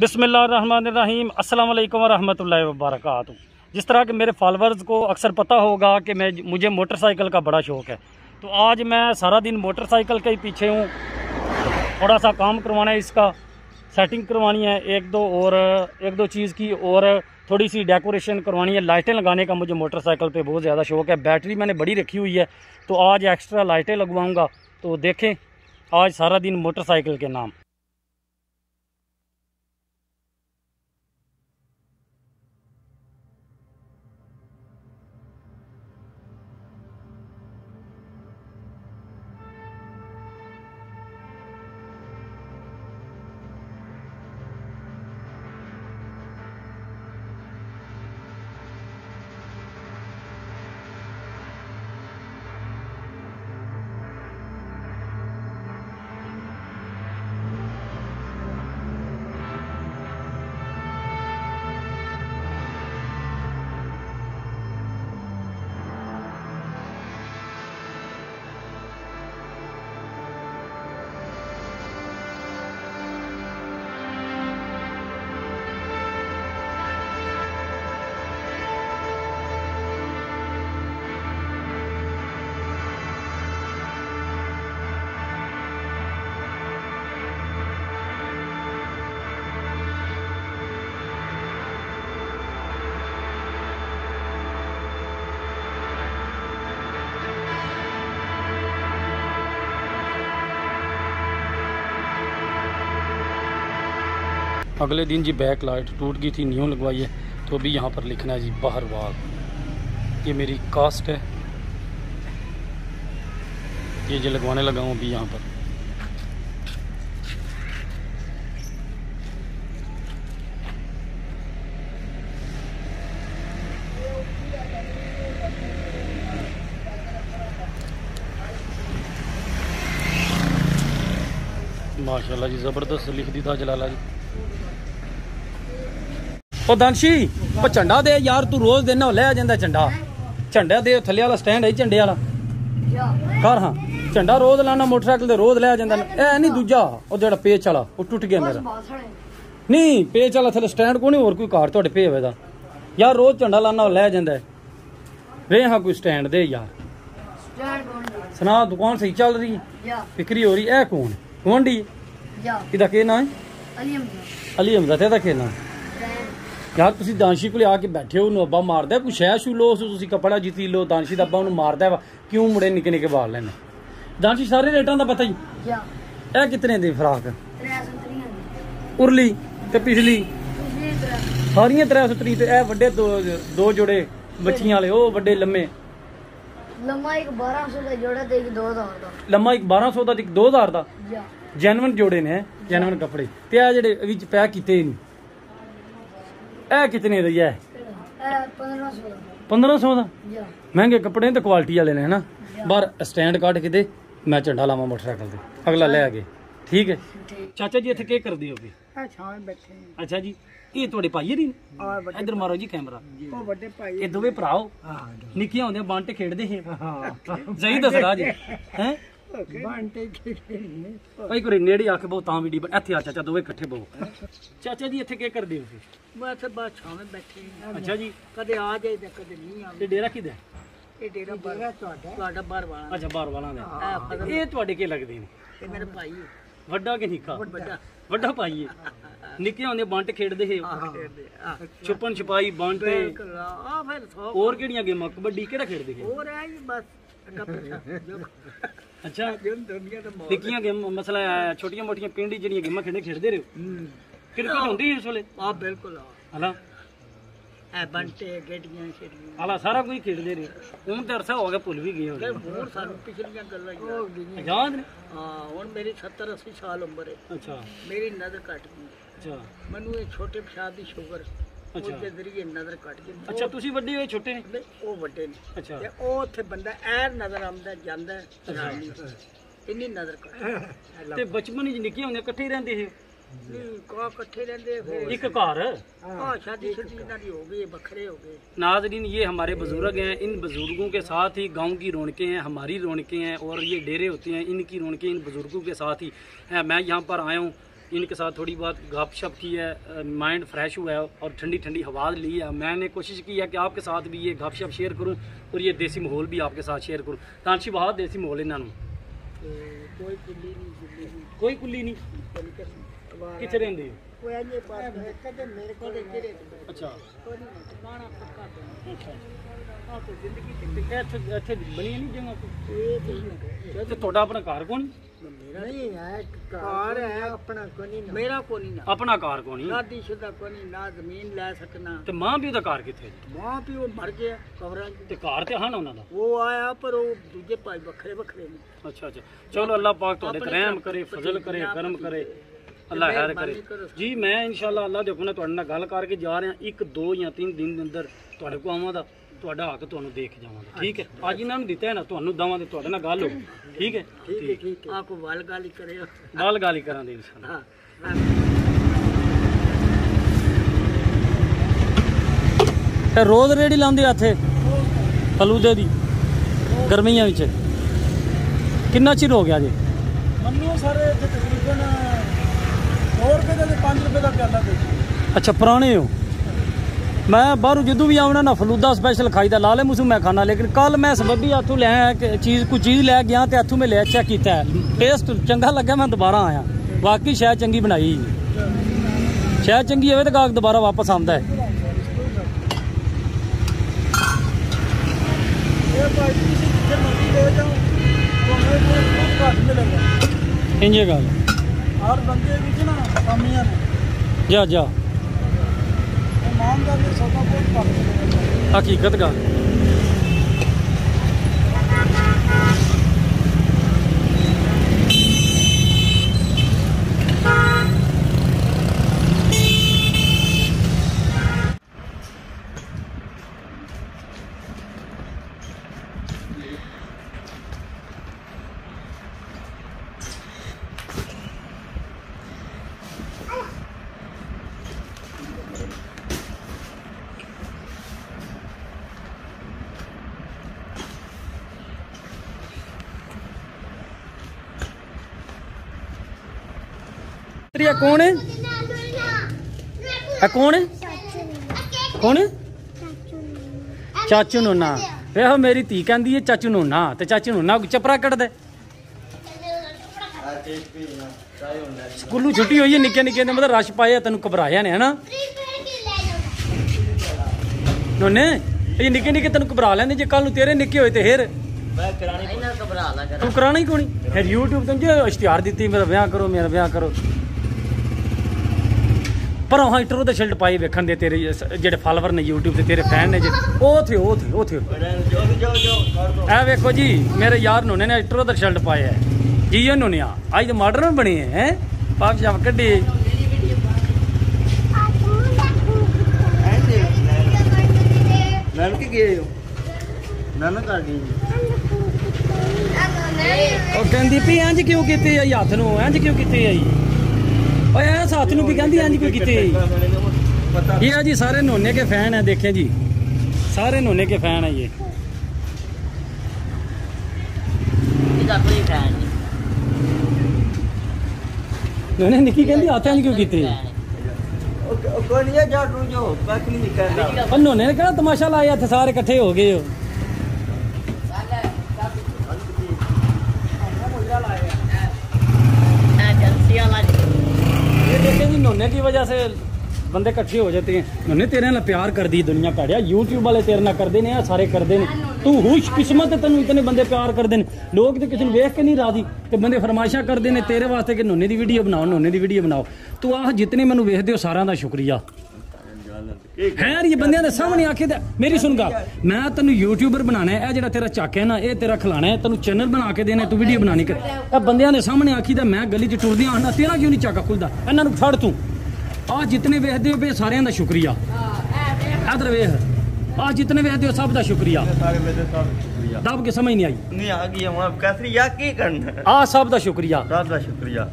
बिस्मिल्लाहिर्रहमानिर्रहीम। अस्सलाम वालेकुम रहमतुल्लाहि व बरकातहू जिस तरह के मेरे फॉलोअर्स को अक्सर पता होगा कि मैं, मुझे मोटरसाइकिल का बड़ा शौक़ है। तो आज मैं सारा दिन मोटरसाइकिल के ही पीछे हूँ। थोड़ा सा काम करवाना है इसका। सेटिंग करवानी है एक दो और, एक दो चीज़ की और थोड़ी सी डेकोरेशन करवानी है। लाइटें लगाने का मुझे मोटरसाइकिल पे बहुत ज़्यादा शौक़ है। बैटरी मैंने बड़ी रखी हुई है। तो आज एक्स्ट्रा लाइटें लगवाऊँगा। तो देखें, आज सारा दिन मोटरसाइकिल के नाम। अगले दिन जी बैक लाइट टूट गई थी, न्यू लगवाई है तो अभी यहाँ पर लिखना है जी बाहर वाग ये मेरी कास्ट है। ये जो लगवाने लगा हूँ अभी यहाँ पर। माशाल्लाह जी, ज़बरदस्त लिख दी था जलाला जी। ਉਹ ਦਾਨਸ਼ੀ ਉਹ ਝੰਡਾ ਦੇ ਯਾਰ ਤੂੰ ਰੋਜ਼ ਦੇਣਾ ਲੈ ਜਾਂਦਾ ਝੰਡਾ। ਝੰਡਾ ਦੇ ਥੱਲੇ ਵਾਲਾ ਸਟੈਂਡ ਹੈ ਝੰਡੇ ਵਾਲਾ। ਕਰ ਹਾਂ। ਝੰਡਾ ਰੋਜ਼ ਲਾਣਾ ਮੋਟਰਸਾਈਕਲ ਤੇ ਰੋਜ਼ ਲੈ ਜਾਂਦਾ। ਇਹ ਨਹੀਂ ਦੂਜਾ ਉਹ ਜਿਹੜਾ ਪੇਚ ਵਾਲਾ ਉਹ ਟੁੱਟ ਗਿਆ ਮੇਰਾ। ਨਹੀਂ ਪੇਚ ਵਾਲਾ ਥੱਲੇ ਸਟੈਂਡ ਕੋਈ ਨਹੀਂ ਹੋਰ ਕੋਈ ਕਾਰ ਤੁਹਾਡੇ ਪੇ ਹੋਵੇ ਦਾ। ਯਾਰ ਰੋਜ਼ ਝੰਡਾ ਲਾਣਾ ਲੈ ਜਾਂਦਾ। ਵੇ ਹਾਂ ਕੋਈ ਸਟੈਂਡ ਦੇ ਯਾਰ। ਸੁਣਾ ਦੁਕਾਨ ਸਹੀ ਚੱਲ ਰਹੀ ਹੈ? ਵਿਕਰੀ ਹੋ ਰਹੀ ਇਹ ਕੌਣ? ਗੁਆਂਢੀ? ਇਹਦਾ ਕੀ ਨਾਂ ਹੈ? ਅਲੀ ਹਮਜ਼ਾ ਤੇ ਇਹਦਾ ਕੀ ਨਾਂ ਯਾਰ ਤੁਸੀਂ ਦਾਨਸ਼ੀ ਕੋਲੇ ਆ ਕੇ ਬੈਠੇ ਹੋ ਉਹਨੂੰ ਅੱਬਾ ਮਾਰਦਾ ਕੋਈ ਸ਼ੈ ਸ਼ੂ ਲੋ ਤੁਸੀਂ ਕਪੜਾ ਜਿੱਤੀ ਲੋ ਦਾਨਸ਼ੀ ਦਾ ਅੱਬਾ ਉਹਨੂੰ ਮਾਰਦਾ ਵਾ ਕਿਉਂ ਮੁੰਡੇ ਨਿੱਕੇ ਨਿੱਕੇ ਵਾਲ ਲੈਣੇ ਦਾਨਸ਼ੀ ਸਾਰੇ ਰੇਟਾਂ ਦਾ ਪਤਾ ਹੀ। ਇਹ ਕਿਤਨੇ ਦੀ ਫਰਾਕ? ਉਰਲੀ ਤੇ ਪਿਛਲੀ। ਸਾਰੀਆਂ 330 ਤੇ ਇਹ ਵੱਡੇ ਦੋ ਦੋ ਜੋੜੇ ਬੱਚੀਆਂ ਵਾਲੇ ਉਹ ਵੱਡੇ ਲੰਮੇ। ਲੰਮਾ ਇੱਕ 1200 ਦਾ ਜੋੜਾ ਤੇ ਇੱਕ 2000 ਦਾ। ਲੰਮਾ ਇੱਕ 1200 ਦਾ ਤੇ ਇੱਕ 2000 ਦਾ। ਜੈਨੂਨ ਜੋੜੇ ਨੇ ਜੈਨੂਨ ਕੱਪੜੇ। ਤੇ ਆ ਜਿਹੜੇ ਵਿੱਚ ਪੈਕ ਕੀਤੇ ਨਹੀਂ। ਇਹ ਕਿਤਨੇ ਦਾ ਹੈ ਇਹ? 1500 ਦਾ। 1500 ਦਾ? ਜਾ। ਮਹਿੰਗੇ ਕੱਪੜੇ ਤੇ ਕੁਆਲਿਟੀ ਵਾਲੇ ਨੇ ਹਨਾ? ਬਾਹਰ ਸਟੈਂਡ ਕੱਢ ਕੇ ਦੇ ਮੈਂ ਝੰਡਾ ਲਾਵਾਂ ਮੋਟਰਸਾਈਕਲ ਤੇ। ਅਗਲਾ ਲੈ ਆਗੇ ਠੀਕ ਹੈ? ਚਾਚਾ ਜੀ ਇੱਥੇ ਕੀ ਕਰਦੇ ਹੋ ਵੀ ਆ ਛਾਂ ਬੈਠੇ ਅੱਛਾ ਜੀ ਇਹ ਤੁਹਾਡੇ ਭਾਈ ਆ ਵੱਡੇ ਇੱਧਰ ਮਾਰੋ ਜੀ ਕੈਮਰਾ। ਉਹ ਵੱਡੇ ਭਾਈ ਇਹ ਦੋਵੇਂ ਭਰਾਓ ਹਾਂ? ਨਿੱਕੀਆਂ ਹੁੰਦੀਆਂ ਬੰਟ ਖੇਡਦੇ ਸੀ। ਹਾਂ। ਸਹੀ ਦੱਸਦਾ ਜੀ। ਹੈ? ਬਾਂਟੇ ਖੇਡੇ ਨੇ ਭਾਈ ਕੋਈ ਨੇੜੇ ਆ ਕੇ ਬਹੁ ਤਾਂ ਵੀਡੀ ਇੱਥੇ ਆ ਚਾਚਾ ਦੋਵੇਂ ਇਕੱਠੇ ਬਹੁ। ਚਾਚਾ ਜੀ ਇੱਥੇ ਕੀ ਕਰਦੇ ਹੋ ਤੁਸੀਂ? ਮੈਂ ਤੇ ਬਾਹਰ ਛਾਂ ਬੈਠੇ ਹਾਂ। ਅੱਛਾ ਜੀ। ਕਦੇ ਆ ਜਾਏ ਤੇ ਕਦੇ ਨਹੀਂ ਆ ਤੇ ਡੇਰਾ ਕਿਦਾ ਇਹ ਡੇਰਾ ਬਾਹਰ ਤੁਹਾਡਾ ਤੁਹਾਡਾ ਬਾਹਰ ਵਾਲਾ। ਅੱਛਾ ਬਾਹਰ ਵਾਲਾਂ ਦਾ। ਇਹ ਤੁਹਾਡੇ ਕੀ ਲੱਗਦੇ ਨੇ? ਇਹ ਮੇਰੇ ਭਾਈ ਵੱਡਾ ਕਿ ਨਿੱਕਾ? ਵੱਡਾ। ਵੱਡਾ। ਭਾਈ ਹੈ। ਨਿੱਕੇ ਹੁੰਦੇ ਬੰਟ ਖੇਡਦੇ ਸੀ। ਛੁਪਨ ਛਪਾਈ ਬੰਟ। ਤੇ ਆ ਫਿਰ ਹੋਰ ਕਿਹੜੀਆਂ ਗੇਮਾਂ? ਕਬੱਡੀ ਕਿਹੜਾ ਖੇਡਦੇ ਸੀ? ਹੋਰ ਹੈ ਜੀ ਬਸ ਅੱਛਾ। ਜੋ ਦੁਨੀਆ ਦਾ ਮੌਲ ਨਿੱਕੀਆਂ ਗੇਮ ਮਸਲਾ ਛੋਟੀਆਂ ਮੋਟੀਆਂ ਪਿੰਡੀ ਜਿਹੜੀਆਂ ਗੇਮਾਂ ਖੇਡਦੇ ਖੇਡਦੇ ਰਹੋ। ਕ੍ਰਿਕਟ ਹੁੰਦੀ ਸੀ ਇਸ ਵੇਲੇ? ਆ ਬਿਲਕੁਲ ਆ। ਹਲਾ ਇਹ ਬੰਟੇ ਗੇਟੀਆਂ ਛੇੜੀਆਂ ਹਲਾ ਸਾਰਾ ਕੁਝ ਖੇਡਦੇ ਰਹੇ। ਹੁਣ ਤੇ ਅਰਸਾ ਹੋ ਗਿਆ ਭੁੱਲ ਵੀ ਗਏ ਹੁਣ। ਹੋਰ ਸਾਨੂੰ ਪਿਛਲੀਆਂ ਗੱਲਾਂ ਯਾਦ ਯਾਦ ਨੇ? ਹਾਂ ਹੁਣ ਮੇਰੀ 70 80 ਸਾਲ ਉਮਰ ਹੈ। ਅੱਛਾ। ਮੇਰੀ ਨਜ਼ਰ ਘਟ ਗਈ। ਅੱਛਾ। ਮੈਨੂੰ ਇਹ ਛੋਟੇ ਪਿਸ਼ਾਬ ਦੀ ਸ਼ੂਗਰ ਅੱਛਾ। ਉਹਦੇ ਜ਼ਰੀਏ ਨਜ਼ਰ ਘਟ ਗਈ ਅੱਛਾ ਤੁਸੀਂ ਵੱਡੇ ਹੋਏ ਛੋਟੇ ਨੇ ਨਹੀਂ, ਉਹ ਵੱਡੇ ਨੇ ਅੱਛਾ ਤੇ ਉਹ ਉੱਥੇ ਬੰਦਾ ਐਰ ਨਜ਼ਰ ਆਉਂਦਾ ਜਾਂਦਾ ਹੈ, ਨਾਲ ਨਹੀਂ। ਇੰਨੀ ਨਜ਼ਰ ਘਟ ਤੇ ਬਚਪਨ ਵਿੱਚ ਨਿੱਕੇ ਹੁੰਦੇ ਇਕੱਠੇ ਹੀ ਰਹਿੰਦੇ ਸੀ ਨਹੀਂ ਕਾ ਇਕੱਠੇ ਰਹਿੰਦੇ ਆ ਫਿਰ ਇੱਕ ਘਰ ਆ ਸ਼ਾਦੀ ਛੁੱਟੀ ਇਹਨਾਂ ਦੀ ਹੋ ਗਈ ਵੱਖਰੇ ਹੋ ਗਏ नाजरीन ये हमारे बुजुर्ग हैं इन बुजुर्गों के साथ ही गांव की रौनकें हैं हमारी रौनकें हैं और ये डेरे होते हैं इनकी रौनकें इन बुजुर्गों के साथ ही हैं मैं यहाँ पर आया हूँ इनके साथ थोड़ी बहुत गपशप की है माइंड फ्रेश हुआ है और ठंडी ठंडी हवा ली है मैंने कोशिश की है कि आपके साथ भी ये गपशप शेयर करूं और ये देसी माहौल भी आपके साथ शेयर करूं तांशी बहुत देसी माहौल ਇਹਨਾਂ ਨੂੰ ਤੇ ਕੋਈ ਕੁੱਲੀ ਨਹੀਂ ਗੁੱਲੀ ਨਹੀਂ ਕੋਈ ਕੁੱਲੀ ਨਹੀਂ ਕੋਈ ਕਿਸੇ ਕਿੱਥੇ ਰਹਿੰਦੇ ਹੋ ਕੋਈ ਅਜੇ ਪਾਸ ਕਦੇ ਮੇਰੇ ਕੋਲ ਜਿਹੜੇ ਅੱਛਾ ਕੋਈ ਨਹੀਂ ਕਾਣਾ ਪੱਕਾ ਤੇ ਅੱਛਾ ਆ ਕੋਈ ਜ਼ਿੰਦਗੀ ਤੇ ਇੱਥੇ ਇੱਥੇ ਬਣੀ ਨਹੀਂ ਜਗ੍ਹਾ ਕੋਈ ਇਹ ਤੇ ਤੇ ਤੁਹਾਡਾ ਆਪਣਾ ਘਰ ਕੋਣ ਮੇਰਾ ਨਹੀਂ ਹੈ ਕਾਰ ਹੈ। ਆਪਣਾ ਕੋਈ ਨਹੀਂ ਮੇਰਾ ਕੋਈ ਨਹੀਂ ਆਪਣਾ ਘਰ ਕੋਣੀ ਨਾਦੀ ਸ਼ੁਦਾ ਕੋਈ ਨਹੀਂ ਨਾ ਜ਼ਮੀਨ ਲੈ ਸਕਣਾ। ਤੇ ਮਾਂ ਪਿਓ ਦਾ ਘਰ ਕਿੱਥੇ? ਜੀ? ਮਾਂ ਪਿਓ ਮਰ ਗਿਆ ਕਬਰਾਂ 'ਚ। ਤੇ ਘਰ ਤੇ ਹਨ ਉਹਨਾਂ ਦਾ? ਉਹ ਆਇਆ ਪਰ ਉਹ ਦੂਜੇ ਭਾਈ ਵੱਖਰੇ ਵੱਖਰੇ ਨੇ। ਅੱਛਾ ਅੱਛਾ। ਚਲੋ ਅੱਲਾਹ ਪਾਕ ਤੁਹਾਡੇ ਤੇ ਰਹਿਮ ਕਰੇ ਫਜ਼ਲ ਕਰੇ ਕਰਮ ਕਰੇ ਅੱਲਾਹ ਖੈਰ ਮਿਹਰਬਾਨੀ ਕਰੇ। ਕਰੋ। ਜੀ ਮੈਂ ਇਨਸ਼ਾਅੱਲਾ ਅੱਲਾਹ ਦੇ ਹੁਕਮ ਨਾਲ ਤੁਹਾਡੇ ਨਾਲ ਗੱਲ ਕਰਕੇ ਜਾ ਰਿਹਾ ਇੱਕ ਦੋ ਜਾਂ ਤਿੰਨ ਦਿਨ ਦੇ ਅੰਦਰ ਤੁਹਾਡੇ ਕੋਲ ਆਵਾਂਗਾ। ਤੁਹਾਡਾ ਹੱਕ ਤੁਹਾਨੂੰ ਦੇਖ ਜਾਵਾਂਗਾ ਠੀਕ ਹੈ? ਅੱਜ ਇਹਨਾਂ ਨੂੰ ਦਿੱਤਾ ਹੈ ਨਾ ਤੁਹਾਨੂੰ ਦਵਾਂਗੇ ਤੁਹਾਡੇ ਨਾਲ ਗੱਲ ਹੋ ਠੀਕ ਹੈ? ਠੀਕ ਹੈ ਠੀਕ ਹੈ। ਆ ਕੋ ਵਾਲ ਗਾਲੀ ਕਰਿਓ। ਗੱਲ ਗੱਲ ਕਰਾਂਗੇ ਇਨਸ਼ਾਅੱਲਾ। ਹਾਂ ਤੇ ਰੋਜ਼ ਰੇੜੀ ਲਾਉਂਦੇ ਆ ਇੱਥੇ ਫਲੂਦੇ ਦੀ ਗਰਮੀਆਂ ਵਿੱਚ। ਕਿੰਨਾ ਚਿਰ ਹੋ ਗਿਆ ਜੀ? ਮੰਨੂ ਸਾਰੇ ਇੱਥੇ ਤਕਰੀਬਨ 100 ਰੁਪਏ ਦਾ ਤੇ 5 ਰੁਪਏ ਦਾ ਪਿਆਲਾ ਦੇ ਅੱਛਾ ਪੁਰਾਣੇ ਹੋ? ਮੈਂ ਬਾਹਰੋਂ ਜਦੋਂ ਵੀ ਆਉਣਾ ਨਾ ਫਲੂਦਾ ਸਪੈਸ਼ਲ ਖਾਈਦਾ ਲਾਲੇ ਮੂਸੂ ਮੈਂ ਖਾਣਾ ਲੇਕਿਨ ਕੱਲ ਮੈਂ ਸਬੱਬੀ ਹੱਥੋਂ ਲੈ ਆਇਆ ਕਿ ਚੀਜ਼ ਕੋਈ ਚੀਜ਼ ਲੈ ਗਿਆ ਤੇ ਹੱਥੋਂ ਮੈਂ ਲੈ ਚੈੱਕ ਕੀਤਾ। ਟੇਸਟ ਚੰਗਾ ਲੱਗਾ ਮੈਂ ਦੁਬਾਰਾ ਆਇਆ। ਵਾਕਈ ਸ਼ਾਇਦ ਚੰਗੀ ਬਣਾਈ। ਸ਼ਾਇਦ ਚੰਗੀ ਹੋਵੇ ਤਾਂ ਗਾਹਕ ਦੁਬਾਰਾ ਵਾਪਸ ਆਉਂਦਾ ਹੈ। ਇੰਜੇ ਗੱਲ। ਹਰ ਬੰਦੇ ਵਿੱਚ ਨਾ ਕਮੀਆਂ ਨੇ। ਜਾ ਜਾ। ਇਮਾਨਦਾਰੀ ਦਾ ਬਹੁਤ ਘੱਟ। ਮਿਲੇਗਾ ਹਕੀਕਤ ਗੱਲ ਤੇਰੀ ਕੌਣ ਹੈ ਇਹ ਕੌਣ ਹੈ ਕੌਣ ਹੈ ਚਾਚੂ ਨੋਨਾ। ਵੇਖੋ ਮੇਰੀ ਧੀ ਕਹਿੰਦੀ ਹੈ ਚਾਚੂ ਨੋਨਾ, ਤੇ ਚਾਚੂ ਨੋਨਾ ਚਪਰਾ ਕੱਢ ਸਕੂਲੋਂ ਛੁੱਟੀ ਹੋਈ ਹੈ ਨਿੱਕੇ ਨਿੱਕੇ ਦੇ ਮਤਲਬ ਰਸ਼ ਪਾਏ ਤੈਨੂੰ ਘਬਰਾਇਆ ਨੇ, ਹਨਾ? ਨੋਨੇ ਇਹ ਨਿੱਕੇ ਨਿੱਕੇ ਤੈਨੂੰ ਘਬਰਾ ਲੈਂਦੇ, ਜੇ ਕੱਲ ਨੂੰ ਤੇਰੇ ਨਿੱਕੇ ਹੋਏ ਤੇ ਫੇਰ? ਤੂੰ ਕਰਾਣਾ ਹੀ ਕੋਣੀ ਫਿਰ YouTube ਤੇ ਜੇ ਇਸ਼ਤਿਹਾਰ ਦਿੱਤੀ, ਮੇਰਾ ਵਿਆਹ ਕਰੋ, ਮੇਰਾ ਵਿਆਹ ਕਰੋ। ਪਰ ਹਾਂ ਇੰਟਰੋ ਤੇ ਸ਼ਿਲਡ ਪਾਈ ਵੇਖਣ ਦੇ ਤੇਰੇ ਜਿਹੜੇ ਫਾਲੋਅਰ ਨੇ YouTube ਤੇ ਤੇਰੇ ਫੈਨ ਨੇ ਜਿਹੜੇ ਉਹ ਥੇ ਉਹ ਥੇ ਉਹ ਥੇ ਇਹ ਵੇਖੋ ਜੀ ਮੇਰੇ ਯਾਰ ਨੋਨੇ ਨੇ ਇੰਟਰੋ ਦਾ ਸ਼ਿਲਡ ਪਾਇਆ ਹੈ ਜੀ ਉਹ ਨੋਨਿਆ? ਅੱਜ ਤਾਂ ਮਾਡਰਨ ਬਣੇ ਹੈ? ਪਾਪ ਜਮ ਕੱਢੇ। ਨਾਨਕ ਗਏ ਹੋ? ਨਾਨਕ ਆ ਗਈ ਉਹ ਕਹਿੰਦੀ ਵੀ ਇੰਜ ਕਿਉਂ ਕੀਤੇ ਆ ਹੱਥ ਨੂੰ ਇੰਜ ਕਿਉਂ ਕੀਤੇ ਆ ਜੀ ਓਏ ਆ ਸਾਥ ਨੂੰ ਵੀ ਕਹਿੰਦੀ ਆਂ ਕੋਈ ਕਿਤੇ। ਇਹ ਆ ਜੀ ਸਾਰੇ ਨੋਨੇ ਕੇ ਫੈਨ ਹੈ ਦੇਖੇ ਜੀ। ਸਾਰੇ ਨੋਨੇ ਕੇ ਫੈਨ ਹੈ ਇਹ। ਨੋਨੇ ਨਿੱਕੀ ਕਹਿੰਦੀ ਆਤਾਂ ਨਹੀਂ। ਕਿਉਂ ਕੀਤੇ ਕੋਈ ਨਹੀਂ ਜਾ ਰੂ ਜੋ ਬਾਕੀ ਨਹੀਂ ਕਰਦਾ ਨੋਨੇ ਨੇ ਕਿਹੜਾ ਤਮਾਸ਼ਾ ਲਾਇਆ ਸਾਰੇ ਇਕੱਠੇ ਹੋ ਗਏ ਹੋ। की वजह से बंदे इकट्ठे हो जाते हैं नोने तेरे ਨਾਲ ਪਿਆਰ ਕਰਦੀ ਦੁਨੀਆ ਭੜਿਆ YouTube ਵਾਲੇ ਤੇਰੇ ਨਾਲ ਕਰਦੇ ਨੇ ਆ ਸਾਰੇ ਕਰਦੇ ਨੇ ਤੂੰ ਖੁਸ਼ ਕਿਸਮਤ ਹੈ ਤੈਨੂੰ ਇਤਨੇ ਬੰਦੇ ਪਿਆਰ ਕਰਦੇ ਨੇ ਲੋਕ ਤੇ ਕਿਸੇ ਨੂੰ ਵੇਖ ਕੇ ਨਹੀਂ ਰਾਜੀ ਤੇ ਬੰਦੇ ਫਰਮਾਇਸ਼ਾਂ ਕਰਦੇ ਨੇ ਤੇਰੇ ਵਾਸਤੇ ਕਿ ਨੋਨੇ ਦੀ ਵੀਡੀਓ ਬਣਾਓ ਨੋਨੇ ਦੀ ਵੀਡੀਓ ਬਣਾਓ ਤੂੰ ਆਹ ਜਿਤਨੇ ਮੈਨੂੰ ਵੇਖਦੇ ਹੋ ਸਾਰਿਆਂ ਦਾ ਸ਼ੁਕਰੀਆ ਹੈਰ ਇਹ ਬੰਦਿਆਂ ਦੇ ਸਾਹਮਣੇ ਆਖੇ ਤੇ ਮੇਰੀ ਸੁਣ ਗੱਲ ਮੈਂ ਤੈਨੂੰ ਯੂਟਿਊਬਰ ਬਣਾਣਾ ਹੈ ਇਹ ਜਿਹੜਾ ਤੇਰਾ ਚੱਕ ਹੈ ਨਾ ਇਹ ਤੇਰਾ ਖਿਲਾਣਾ ਹੈ ਤੈਨੂੰ ਚੈਨਲ ਬਣਾ ਕੇ ਦੇਣਾ ਹੈ, ਤੂੰ ਵੀਡੀਓ ਬਣਾਣੀ ਕਰ ਇਹ ਬੰਦਿਆਂ ਦੇ ਸਾਹਮਣੇ ਆਖੀ ਤਾਂ ਮੈਂ ਗਲੀ 'ਚ ਟੁਰਦਿਆਂ ਹਾਂ ਤੇਰਾ ਕਿਉਂ ਨਹੀਂ ਚੱਕ ਖੁੱਲਦਾ ਇਹਨਾਂ ਨੂੰ ਫੜ ਤੂੰ ਆ ਜਿਤਨੇ ਵੇਖਦੇ ਹੋ ਵੀ ਸਾਰਿਆਂ ਦਾ ਸ਼ੁਕਰੀਆ ਇਧਰ ਵੇਖ ਆ ਜਿਤਨੇ ਵੇਖਦੇ ਹੋ ਸਭ ਦਾ ਸ਼ੁਕਰੀਆ ਸਾਰੇ ਮੇਰੇ ਸਭ ਸ਼ੁਕਰੀਆ ਦਬ ਕੇ ਸਮਝ ਨਹੀਂ ਆਈ ਨਹੀਂ ਆ ਗਈ ਹਮ कैसरी या की करना आ सब का शुक्रिया सब का शुक्रिया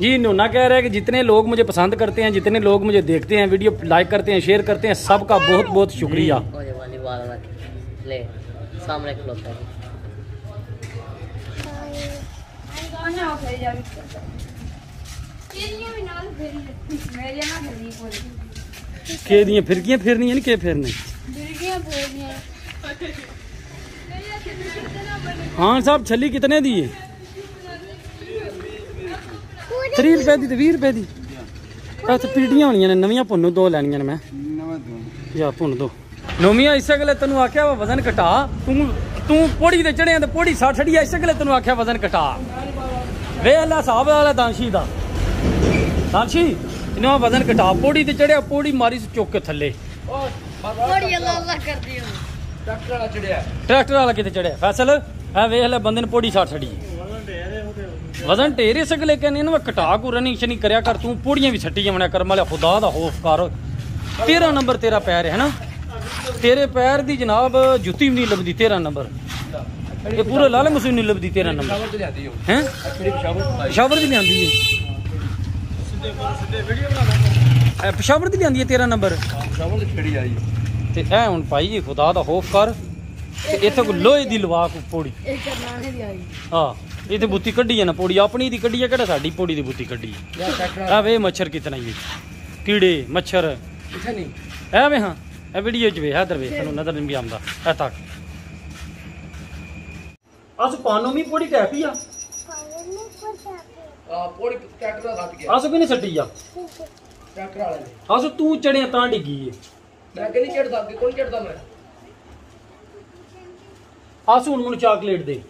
जी नोना कह रहे हैं कि जितने लोग मुझे पसंद करते हैं जितने लोग मुझे देखते हैं वीडियो लाइक करते हैं शेयर करते हैं सबका बहुत बहुत शुक्रिया ओए वाली वाल वाली ले सामने खलोता है ਕੇ ਦੀਆਂ ਫਿਰਕੀਆਂ ਫਿਰਨੀਆਂ ਨਹੀਂ ਕੇ ਫਿਰਨੇ? ਹਾਂ ਸਾਹਿਬ ਛੱਲੀ ਕਿਤਨੇ ਦੀ ਹੈ 3 ਰੁਪਏ ਦੀ ਤੇ 20 ਰੁਪਏ ਦੀ। ਤਾਂ ਪੀੜੀਆਂ ਹੋਣੀਆਂ ਨੇ ਨਵੀਆਂ ਭੁੰਨੂ ਦੋ ਲੈਣੀਆਂ ਨੇ ਮੈਂ। ਯਾ ਭੁੰਨ ਦੋ। ਨਵੀਆਂ ਇਸੇ ਗਲੇ ਤੈਨੂੰ ਆਖਿਆ ਵਾ ਵਜ਼ਨ ਘਟਾ। ਤੂੰ ਤੂੰ ਪੋੜੀ ਤੇ ਚੜਿਆ ਤੇ ਪੋੜੀ ਸਾ ਛੜੀ ਇਸੇ ਗਲੇ ਤੈਨੂੰ ਆਖਿਆ ਵਜ਼ਨ ਘਟਾ। ਵੇ ਅੱਲਾ ਹਿਸਾਬ ਵਾਲਾ ਦਾਨਸ਼ੀ ਦਾ ਦਾਨਸ਼ੀ ਇਹਨੂੰ ਵਜ਼ਨ ਘਟਾ ਪੋੜੀ ਤੇ ਚੜਿਆ ਪੋੜੀ ਮਾਰੀ ਸੀ ਚੁੱਕ ਕੇ ਥੱਲੇ। ਬੜੀ ਅੱਲਾ ਅੱਲਾ ਕਰਦੀ ਹਾਂ ਟਰੈਕਟਰ ਵਾਲਾ ਕਿਤੇ ਚੜਿਆ। ਫੈਸਲ ਐ ਵੇਖ ਲੈ ਬੰਦੇ ਨੇ ਪੋੜੀ ਸਾੜ ਛੜੀ ਵਜ਼ਨ ਢੇਰੇ ਸਗਲੇ ਕਹਿੰਦੇ ਇਹਨੂੰ ਘਟਾ ਕੋ ਰਨਿੰਗ ਸ਼ਨੀ ਕਰਿਆ ਕਰ ਤੂੰ ਪੋੜੀਆਂ ਵੀ ਛੱਟੀ ਜਾਵਣਾ ਕਰਮ ਵਾਲਿਆ ਖੁਦਾ ਦਾ ਖੌਫ ਕਰ। 13 ਨੰਬਰ ਤੇਰਾ ਪੈਰ ਹੈ ਨਾ? ਤੇਰੇ ਪੈਰ ਦੀ ਜਨਾਬ ਜੁੱਤੀ ਵੀ ਨਹੀਂ ਲੱਭਦੀ 13 ਨੰਬਰ। ਇਹ ਪੂਰੇ ਲਾਲ ਮਸੂਨ ਨਹੀਂ ਲੱਭਦੀ 13 ਨੰਬਰ। ਹੈ? ਪਸ਼ਾਵਰ ਦੀ ਲਿਆਂਦੀ ਹੈ ਇਹ ਪਸ਼ਾਵਰ ਦੀ ਲਿਆਂਦੀ ਹੈ 13 ਨੰਬਰ। ਤੇ ਐ ਹੁਣ ਭਾਈ ਖੁਦਾ ਦਾ ਖੌਫ ਕਰ। ਤੇ ਇੱਥੇ ਕੋ ਲੋਹੇ ਦੀ ਲਵਾ ਕੋ ਪੋੜੀ। ਇਹ ਕਰਨਾਣੇ ਦੀ ਆਈ ਹਾਂ ਇਹ ਤੇ ਬੁੱਤੀ ਕੱਢੀ ਹੈ ਨਾ ਪੋੜੀ। ਆਪਣੀ ਦੀ ਕੱਢੀ ਹੈ ਕਿਹੜਾ ਸਾਡੀ ਪੋੜੀ ਦੀ ਬੁੱਤੀ ਕੱਢੀ ਹੈ? ਆ ਵੇ ਮੱਛਰ ਕਿਤਨਾ ਹੀ ਹੈ। ਕੀੜੇ ਮੱਛਰ। ਐ ਵੇ ਹਾਂ ਇਹ ਵੀਡੀਓ ਚ ਵੇ ਇਧਰ ਵੇ ਤੈਨੂੰ ਨਜ਼ਰ ਨਹੀਂ ਵੀ ਆਉਂਦਾ। ਐ ਤੱਕ। ਅਸ ਪਾਨੋ ਮੀ ਪੋੜੀ ਟੈ ਪਈ ਆ ਪੋੜੀ ਟਰੈਕਟਰ ਦਾ ਸੱਟ ਗਿਆ ਅਸ ਵੀ ਨਹੀਂ ਛੱਡੀ ਆ ਟਰੈਕਟਰ ਵਾਲੇ ਨੇ ਅਸ ਤੂੰ ਚੜਿਆ ਤਾਂ ਡਿੱਗੀ ਏ ਮੈਂ ਕਹਿੰਦੀ ਚੜਦਾ ਅੱਗੇ ਕੌਣ ਚੜਦਾ ਮੈਂ ਅਸ ਹੁਣ ਮੈਨੂੰ ਚਾਕਲੇਟ ਦੇ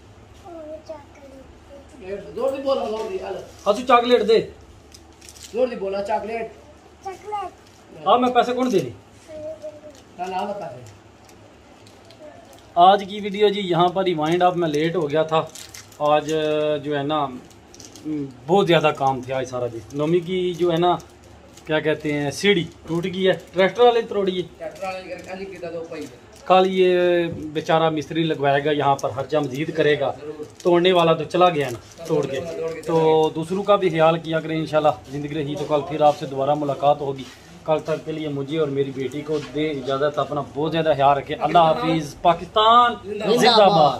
ਇਹ ਜ਼ੋਰ ਦੀ ਬੋਲਾ ਜ਼ੋਰ ਦੀ ਹਲ ਅਸੂ ਚਾਕਲੇਟ ਦੇ ਜ਼ੋਰ ਦੀ ਬੋਲਾ ਚਾਕਲੇਟ ਆ मैं पैसे कौन देने ਤਾਂ ਨਾ ਬਤਾ ਦੇ आज की वीडियो जी यहाँ पर ही वाइंड अप मैं लेट हो गया था आज जो है ना हम्म, बहुत ज़्यादा काम थे आज सारा दिन। नौमी की जो है ना क्या कहते हैं सीढ़ी टूट गई है। ट्रैक्टर वाले तोड़िए कल ये बेचारा मिस्त्री लगवाएगा यहाँ पर हर्जा मजीद करेगा। तोड़ने वाला तो चला गया ना तोड़ के। तो दूसरों का भी ख्याल किया करें इन ज़िंदगी रही तो कल फिर आपसे दोबारा मुलाकात होगी। कल तक के लिए मुझे और मेरी बेटी को दे इजाज़त अपना बहुत ज़्यादा ख्याल रखें। अल्लाह हाफिज़। पाकिस्तान जिंदाबाद।